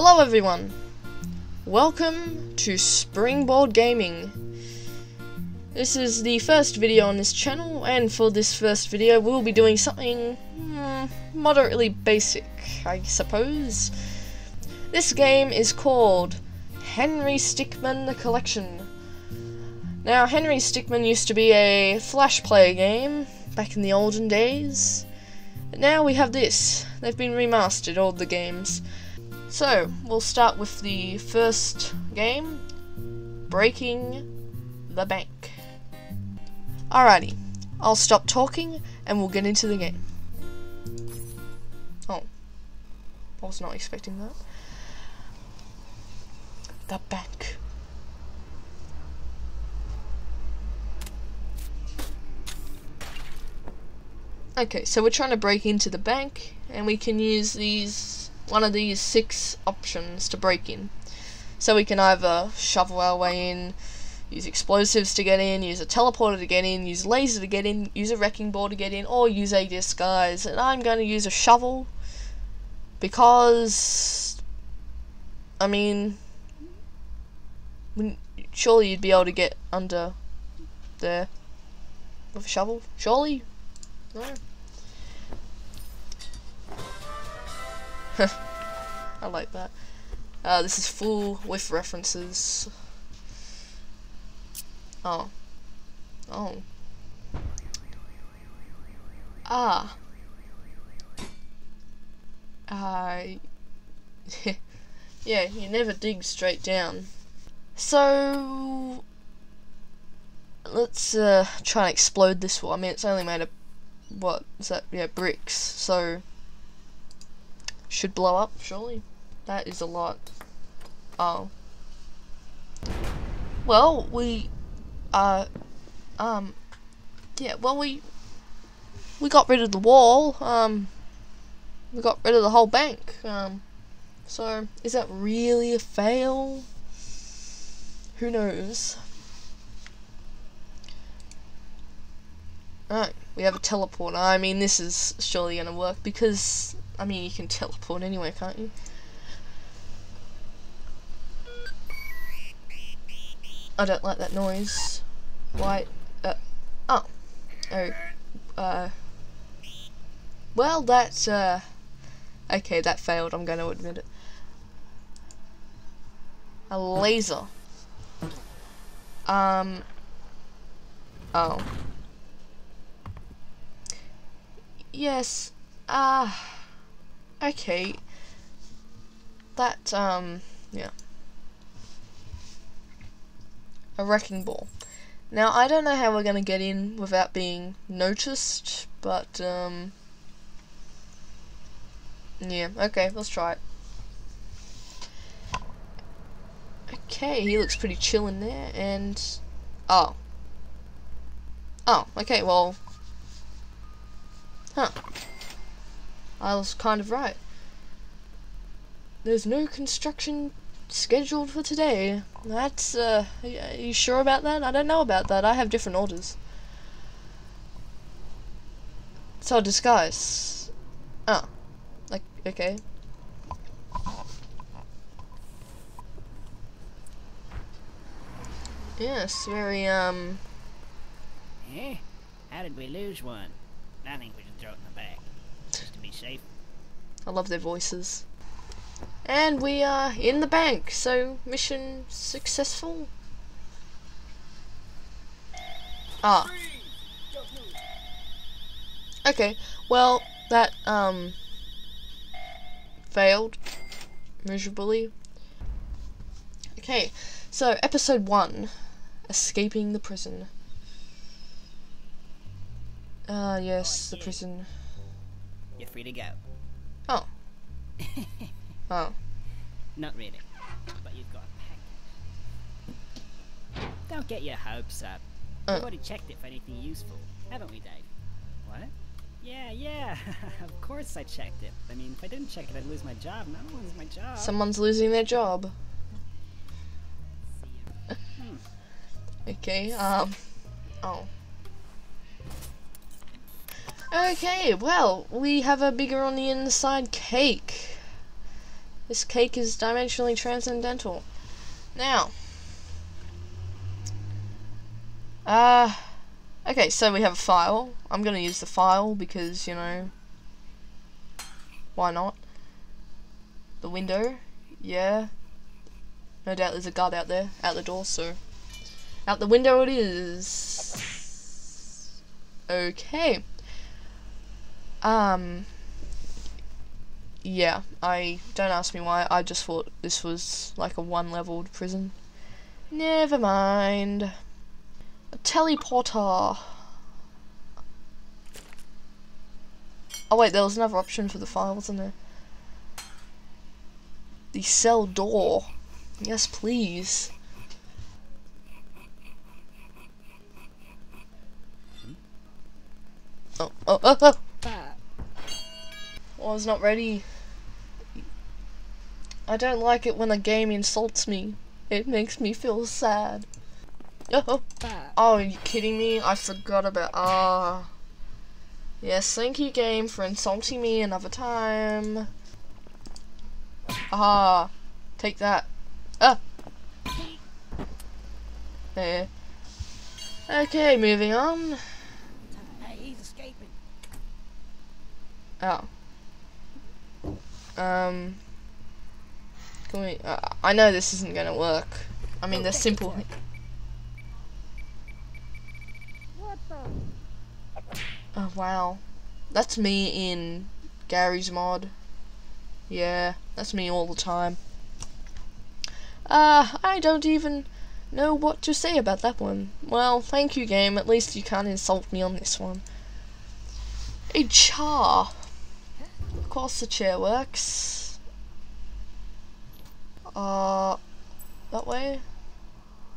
Hello everyone! Welcome to Springboard Gaming. This is the first video on this channel, and for this first video we'll be doing something mm, moderately basic, I suppose. This game is called Henry Stickmin The Collection. Now, Henry Stickmin used to be a Flash player game back in the olden days. But now we have this. They've been remastered, all the games. So, we'll start with the first game, Breaking the Bank. Alrighty, I'll stop talking and we'll get into the game. Oh, I was not expecting that. The bank. Okay, so we're trying to break into the bank, and we can use these one of these six options to break in. So we can either shovel our way in, use explosives to get in, use a teleporter to get in, use a laser to get in, use a wrecking ball to get in, or use a disguise. And I'm going to use a shovel because, I mean, surely you'd be able to get under there with a shovel. Surely, no. I like that. Uh, this is full with references. Oh. Oh. Ah. Uh, yeah, you never dig straight down. So, let's uh, try and explode this one. I mean, it's only made of, what is that? Yeah, bricks. So, should blow up, surely. That is a lot. Oh. Well, we, uh, um, yeah, well, we, we got rid of the wall, um, we got rid of the whole bank, um, so, is that really a fail? Who knows? Alright, we have a teleporter. I mean, this is surely gonna work because I mean, you can teleport anywhere, can't you? I don't like that noise. Why? Uh, oh. Oh. Uh. Well, that's, uh. Okay, that failed, I'm going to admit it. A laser. Um. Oh. Yes. Ah. Uh, Okay. That, um, yeah. A wrecking ball. Now, I don't know how we're going to get in without being noticed, but, um, yeah, okay, let's try it. Okay, he looks pretty chill in there, and, oh. Oh, okay, well, huh. I was kind of right. There's no construction scheduled for today. That's, uh, are you sure about that? I don't know about that. I have different orders. So, disguise. Oh. Like, okay. Yes, very, um... Eh? How did we lose one? I think we just throw it in the back safe. I love their voices. And we are in the bank, so mission successful. Ah. Okay, well, that, um, failed miserably. Okay, so episode one, escaping the prison. Ah, uh, yes, the prison. You're free to go. Oh. oh. Not really. But you've got a package. Don't get your hopes up. Uh. We've already checked it for anything useful, haven't we, Dave? What? Yeah, yeah. of course I checked it. I mean, if I didn't check it, I'd lose my job. No one lose my job. Someone's losing their job. hmm. Okay, um... Oh. Okay, well, we have a bigger on the inside cake. This cake is dimensionally transcendental. Now. Uh, okay, so we have a file. I'm to use the file because, you know, why not? The window, yeah. No doubt there's a guard out there, out the door, so out the window it is. Okay. Um. Yeah, I don't ask me why. I just thought this was like a one-leveled prison. Never mind. A teleporter. Oh wait, there was another option for the file, wasn't there? The cell door. Yes, please. Oh, oh, oh, oh! I was not ready. I don't like it when a game insults me. It makes me feel sad. Oh, oh are you kidding me? I forgot about. Ah. Uh, yes, thank you, game, for insulting me another time. Ah. Take that. Ah. There. Okay, moving on. Oh. Um. Can we? Uh, I know this isn't gonna work. I mean, the simple. What the? Oh wow, that's me in Garry's mod. Yeah, that's me all the time. Uh, I don't even know what to say about that one. Well, thank you, game. At least you can't insult me on this one. A char. Of course the chair works. Uh, that way?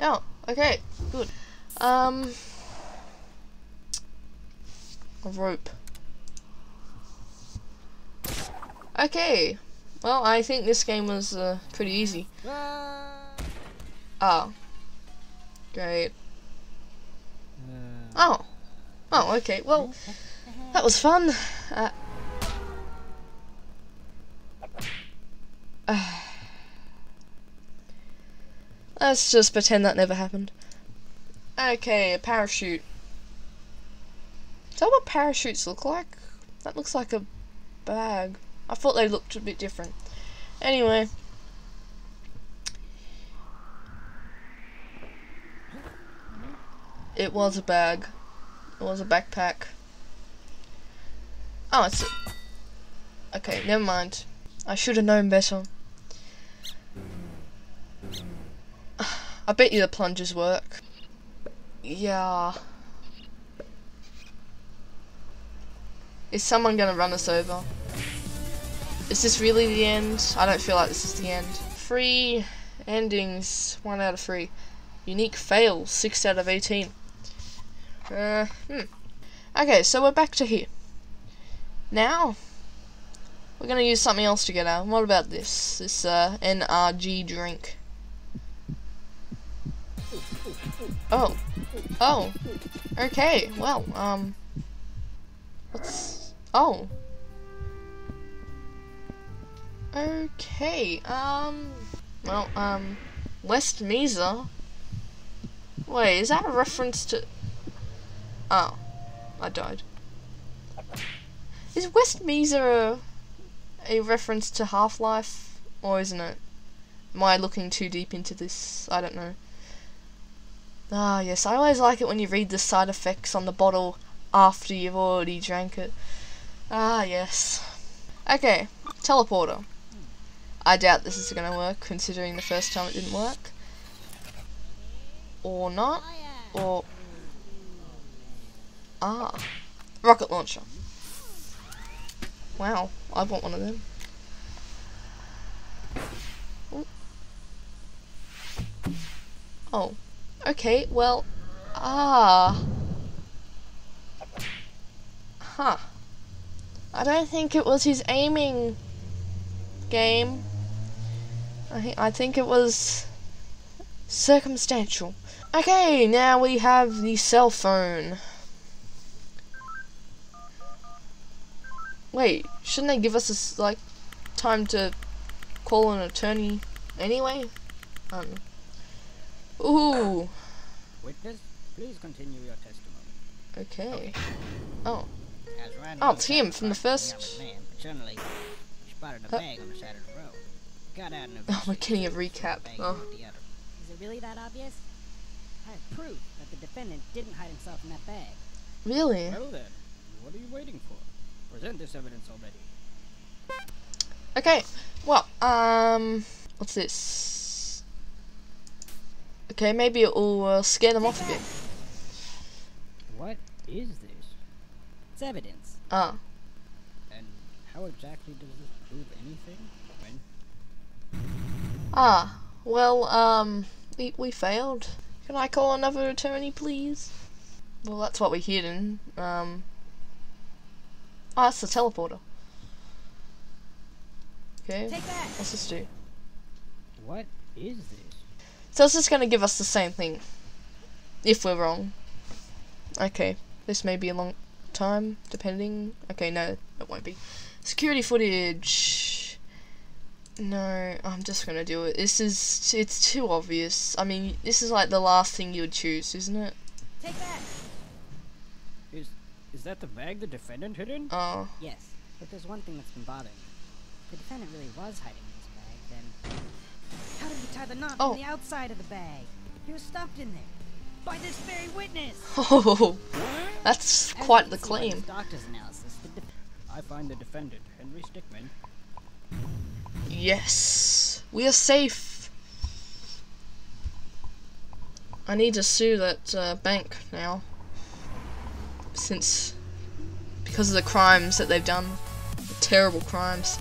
Yeah, okay, good. Um, a rope. Okay, well, I think this game was uh, pretty easy. Oh. Great. Oh. Oh, okay, well, that was fun. Uh, Let's just pretend that never happened. Okay, a parachute. Is that what parachutes look like? That looks like a bag. I thought they looked a bit different. Anyway. It was a bag. It was a backpack. Oh, it's... Okay, never mind. I should have known better. I bet you the plungers work. Yeah. Is someone gonna run us over? Is this really the end? I don't feel like this is the end. Three endings, one out of three. Unique fail, six out of 18. Uh, hmm. Okay, so we're back to here. Now, we're gonna use something else to get out. What about this? This, uh, NRG drink. Oh. Oh. Okay, well, um... What's... Oh. Okay, um... Well, um... West Mesa? Wait, is that a reference to... Oh. I died. Is West Mesa a, a reference to Half-Life? Or isn't it? Am I looking too deep into this? I don't know. Ah, yes, I always like it when you read the side effects on the bottle after you've already drank it. Ah, yes. Okay, teleporter. I doubt this is going to work, considering the first time it didn't work. Or not. Or... Ah. Rocket launcher. Wow, I want one of them. Ooh. Oh. Okay, well, ah. Huh. I don't think it was his aiming game. I, I think it was circumstantial. Okay, now we have the cell phone. Wait, shouldn't they give us a, like time to call an attorney anyway. Um. Ooh. Witness, please continue your testimony. Okay. Oh. As Oh, was it's him from the first- with the other man, but suddenly spotted a Uh. bag on the side of the road. Got out and Oh, we're investigated getting a recap. Oh. with the other. Is it really that obvious? I have proof that the defendant didn't hide himself in that bag. Really? Well then, what are you waiting for? Present this evidence already. Okay. Well, um, what's this? Okay, maybe it will uh, scare them off a bit. What is this? It's evidence. Ah. And how exactly does this prove anything? When? Ah. Well, um, we we failed. Can I call another attorney, please? Well, that's what we're hidden. Um. Oh, that's the teleporter. Okay. Take that! What's this do? What is this? So it's just gonna give us the same thing. If we're wrong. Okay. This may be a long time, depending. Okay, no, it won't be. Security footage. No, I'm just gonna do it. This is, it's too obvious. I mean, this is like the last thing you would choose, isn't it? Take that! Is is that the bag the defendant hid in? Oh, Yes, but there's one thing that's been bothering me. If the defendant really was hiding in this bag, then how tie the knot Oh. on the outside of the bag? He was stuffed in there by this very witness. oh, that's quite the see by claim. doctor's analysis. The def- I find the defendant, Henry Stickmin, Yes, we are safe. I need to sue that uh, bank now, since because of the crimes that they've done, the terrible crimes,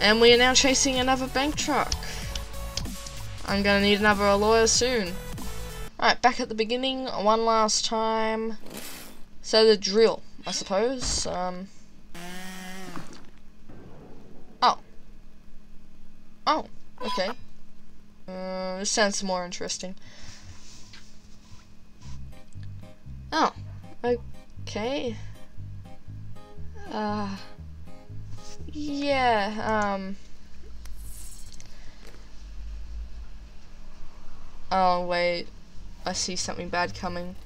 and we are now chasing another bank truck. I'm gonna need another lawyer soon. Alright, back at the beginning, one last time. So the drill, I suppose. Um. Oh. Oh, okay. Uh, this sounds more interesting. Oh, okay. Uh, yeah, um. Oh, wait. I see something bad coming.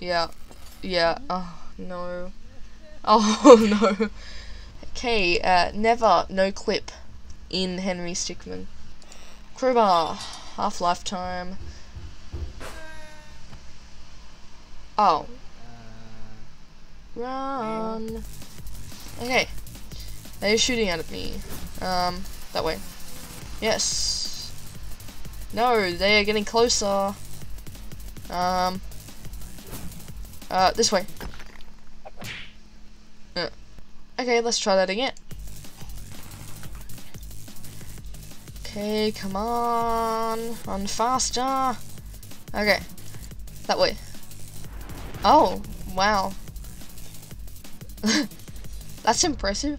Yeah. Yeah. Oh, no. Oh, no. Okay, uh, never, no clip in Henry Stickmin. Crowbar, half lifetime. Oh, run. Okay, they're shooting at me. Um, that way. Yes. No, they are getting closer. Um. Uh, this way. Uh, okay, let's try that again. Okay, come on. Run faster. Okay. That way. Oh, wow. That's impressive.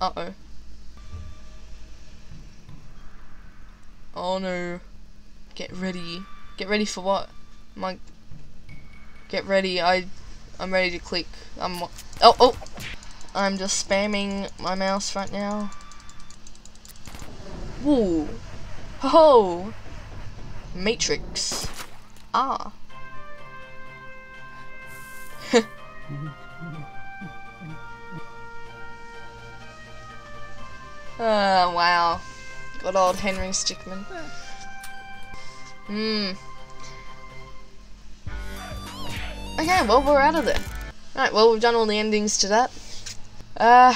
Uh-oh. Oh no. Get ready. Get ready for what? My Get ready. I I'm ready to click. I'm Oh, oh. I'm just spamming my mouse right now. Woo. Ho. Matrix. Ah. Oh, wow. Good old Henry Stickmin. Hmm. Okay, well, we're out of there. Alright, well, we've done all the endings to that. Uh,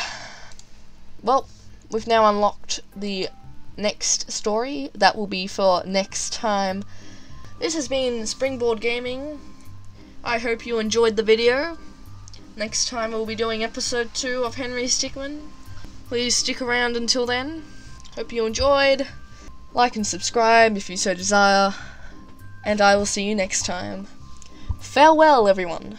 well, we've now unlocked the next story. That will be for next time. This has been Springboard Gaming. I hope you enjoyed the video. Next time we'll be doing episode 2 of Henry Stickmin. Please stick around until then. Hope you enjoyed. Like and subscribe if you so desire. And I will see you next time. Farewell, everyone.